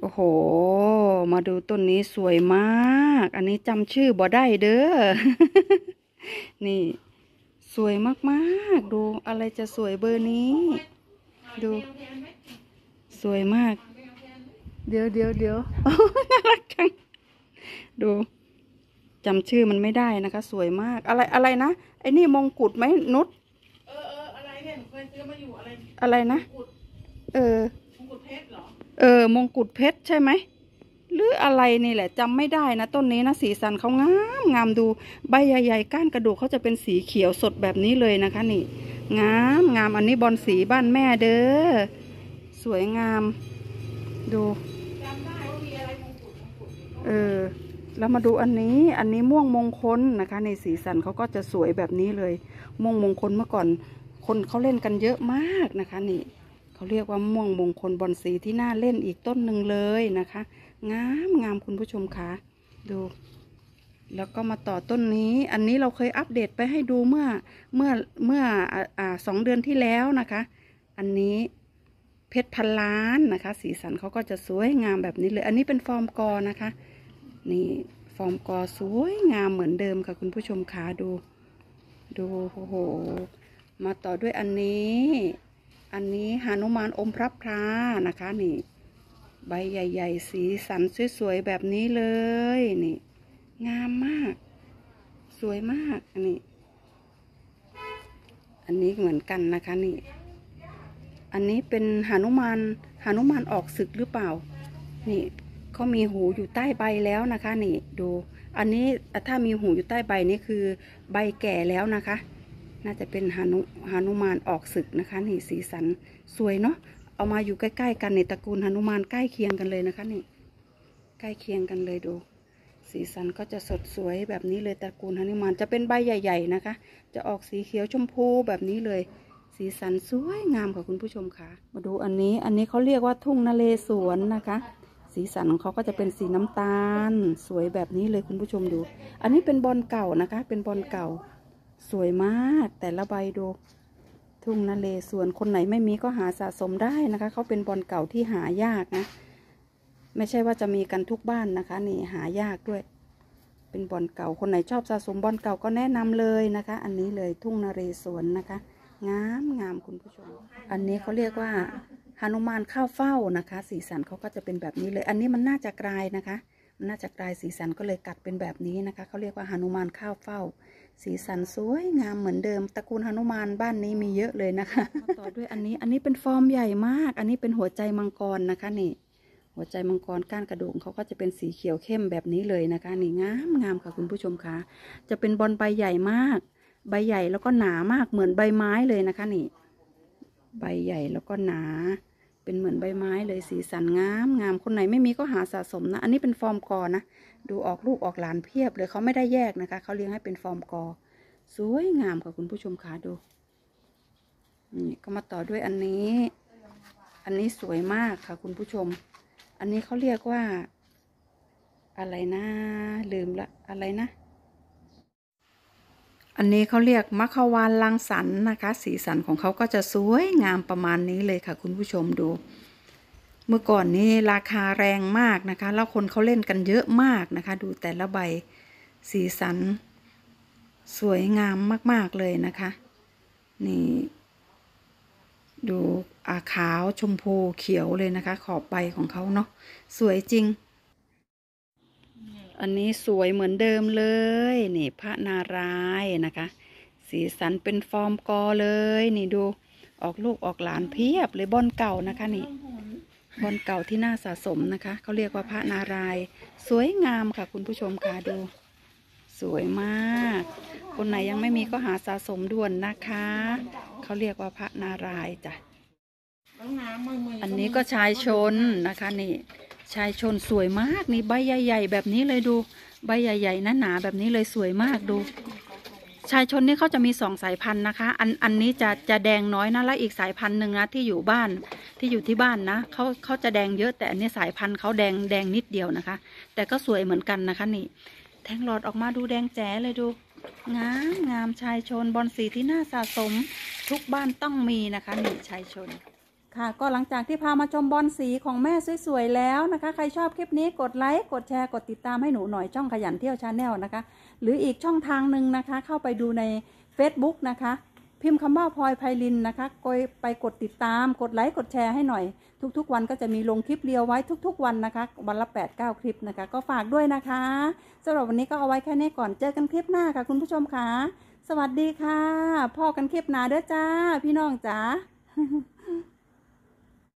โอ้โห มาดูต้นนี้สวยมาก อันนี้จำชื่อบ่ได้เด้อ นี่ สวยมากๆ ดูอะไรจะสวยเบอร์นี้ ดู สวยมาก เดี๋ยวเดี๋ยวเดี๋ยวน่ารักจัง ดูจำชื่อมันไม่ได้นะคะ สวยมาก อะไรอะไรนะ ไอ้นี่มงกุฎไหมนุชเออเอออะไรเนี่ยหนูเคยซื้อมาอยู่อะไร อะไรนะมงกุฎเออมงกุฎเพชรเหรอ เออมงกุฎเพชรใช่ไหมหรืออะไรนี่แหละจำไม่ได้นะต้นนี้นะสีสันเขางามงามดูใบใหญ่ๆก้านกระดูกเขาจะเป็นสีเขียวสดแบบนี้เลยนะคะ นี่ งามงามอันนี้บอลสีบ้านแม่เด้อสวยงาม ดูเออแล้วมาดูอันนี้อันนี้ม่วงมงคลนะคะ ในสีสันเขาก็จะสวยแบบนี้เลย ม่วงมงคลเมื่อก่อน คนเขาเล่นกันเยอะมากนะคะ นี่ เขาเรียกว่าม่วงมงคลบอลสีที่น่าเล่นอีกต้นหนึ่งเลยนะคะ งามงามคุณผู้ชมคะดู แล้วก็มาต่อต้นนี้ อันนี้เราเคยอัปเดตไปให้ดูเมื่อเมื่อเมื่อออ่าสองเดือนที่แล้วนะคะ อันนี้เพชรพันล้านนะคะ สีสันเขาก็จะสวยงามแบบนี้เลย อันนี้เป็นฟอร์มกอนะคะ นี่ฟอร์มกอสวยงามเหมือนเดิมค่ะคุณผู้ชมคะดู ดูโอ้โหมาต่อด้วยอันนี้ อันนี้หานุมานอมพระพรานะคะนี่ใบใหญ่ๆ สีสันสวยๆแบบนี้เลยนี่งามมาก สวยมากอันนี้ อันนี้เหมือนกันนะคะนี่ อันนี้เป็นหานุมานหานุมานออกศึกหรือเปล่า นี่เขามีหูอยู่ใต้ใบแล้วนะคะ นี่ดู อันนี้ถ้ามีหูอยู่ใต้ใบนี่คือ ใบแก่แล้วนะคะ น่าจะเป็นหานุหานุมานออกศึกนะคะนี่สีสันสวยเนาะเอามาอยู่ใกล้ๆกันในตระกูลหานุมานใกล้เคียงกันเลยนะคะนี่ใกล้เคียงกันเลยดู สีสันก็จะสดสวยแบบนี้เลยตระกูลหนุมานจะเป็นใบใหญ่ ๆนะคะ จะออกสีเขียวชมพูแบบนี้เลย สีสันสวยงามค่ะคุณผู้ชมค่ะ มาดูอันนี้อันนี้เขาเรียกว่าทุ่งนาเลสวนนะคะสีสันของเขาก็จะเป็นสีน้ำตาล สวยแบบนี้เลยคุณผู้ชมดู อันนี้เป็นบอลเก่านะคะ เป็นบอลเก่า สวยมากแต่ละใบดู ทุ่งนาเลสวนคนไหนไม่มีก็หาสะสมได้นะคะเขาเป็นบอลเก่าที่หายากนะ ไม่ใช่ว่าจะมีกันทุกบ้านนะคะ นี่หายากด้วย เป็นบอลเก่าคนไหนชอบสะสมบอลเก่าก็แนะนำเลยนะคะ อันนี้เลยทุ่งนาเรศวรนะคะ งามงามคุณผู้ชม อันนี้เขาเรียกว่าหนุมานข้าวเฝ้านะคะ สีสันเขาก็จะเป็นแบบนี้เลย อันนี้มันน่าจะกลายนะคะ มันน่าจะกลายสีสันก็เลยกัดเป็นแบบนี้นะคะเขาเรียกว่าหนุมานข้าวเฝ้า สีสันสวยงามเหมือนเดิมตระกูลหนุมานบ้านนี้มีเยอะเลยนะคะ ต่อด้วยอันนี้อันนี้เป็นฟอร์มใหญ่มาก อันนี้เป็นหัวใจมังกรนะคะนี่ หัวใจมังกรก้านกระดูกเขาก็จะเป็นสีเขียวเข้มแบบนี้เลยนะคะ นี่งามงามค่ะคุณผู้ชมคะจะเป็นบอลใบใหญ่มาก ใบใหญ่แล้วก็หนามากเหมือนใบไม้เลยนะคะนี่ ใบใหญ่แล้วก็หนา เป็นเหมือนใบไม้เลยสีสันงามงามคนไหนไม่มีก็หาสะสมนะ อันนี้เป็นฟอร์มกอนะ ดูออกลูกออกหลานเพียบเลยเขาไม่ได้แยกนะคะเขาเลี้ยงให้เป็นฟอร์มกอ สวยงามค่ะคุณผู้ชมคะดูนี่ก็มาต่อด้วยอันนี้ อันนี้สวยมากค่ะคุณผู้ชม อันนี้เขาเรียกว่า อะไรนะ ลืมละอะไรนะ อันนี้เขาเรียกมัควานลังสรรค์นะคะ สีสันของเขาก็จะสวยงามประมาณนี้เลยค่ะ คุณผู้ชมดู เมื่อก่อนนี้ราคาแรงมากนะคะ แล้วคนเขาเล่นกันเยอะมากนะคะ ดูแต่ละใบสีสัน สวยงามมาก ๆ เลยนะคะ นี่ ดูอาขาวชมพูเขียวเลยนะคะ ขอบใบของเขาเนาะสวยจริง อันนี้สวยเหมือนเดิมเลย นี่พระนารายนะคะ สีสันเป็นฟอร์มกอเลย นี่ดูออกลูกออกหลานเพียบเลยบอนเก่านะคะนี่บอนเก่าที่น่าสะสมนะคะเขาเรียกว่าพระนาราย สวยงามค่ะ คุณผู้ชมค่ะดู สวยมาก คนไหนยังไม่มีก็หาสะสมด่วนนะคะเขาเรียกว่าพระนารายจ้ะอันนี้ก็ชายชนนะคะนี่ ชายชนสวยมากนี่ใบใหญ่ ๆ แบบนี้เลยดูใบใหญ่ๆหนาๆแบบนี้เลยสวยมากดู ชายชนนี่เขาจะมีสองสายพันธุ์นะคะ อันอันนี้จะจะแดงน้อยนะแล้วอีกสายพันธุ์หนึ่งนะที่อยู่บ้านที่อยู่ที่บ้านนะเขาเขาจะแดงเยอะแต่อันนี้สายพันธุ์เขาแดงแดงนิดเดียวนะคะ แต่ก็สวยเหมือนกันนะคะนี่ แทงหลอดออกมาดูแดงแจ๋เลยดูงามงามชายชนบอลสีที่น่าสะสม ทุกบ้านต้องมีนะคะนี่ชายชน ค่ะก็หลังจากที่พามาชมบอนสีของแม่สวยๆแล้วนะคะ ใครชอบคลิปนี้กดไลค์กดแชร์กดติดตามให้หนูหน่อยช่องขยันเที่ยว channel นะคะ หรืออีกช่องทางหนึ่งนะคะ เข้าไปดูใน Facebook นะคะ พิมพ์คำว่าพลอยไพลินนะคะกดไปกดติดตาม กดไลค์กดแชร์ให้หน่อย ทุกๆ วันก็จะมีลงคลิป reel ไว้ทุก ๆ วันนะคะ วันละ 8 9 คลิปนะคะ ก็ฝากด้วยนะคะสำหรับวันนี้ก็เอาไว้แค่นี้ก่อนเจอกันคลิปหน้าค่ะ คุณผู้ชมค่ะสวัสดีค่ะพ่อกันคลิปหน้าเด้อจ้า พี่น้องจ๋า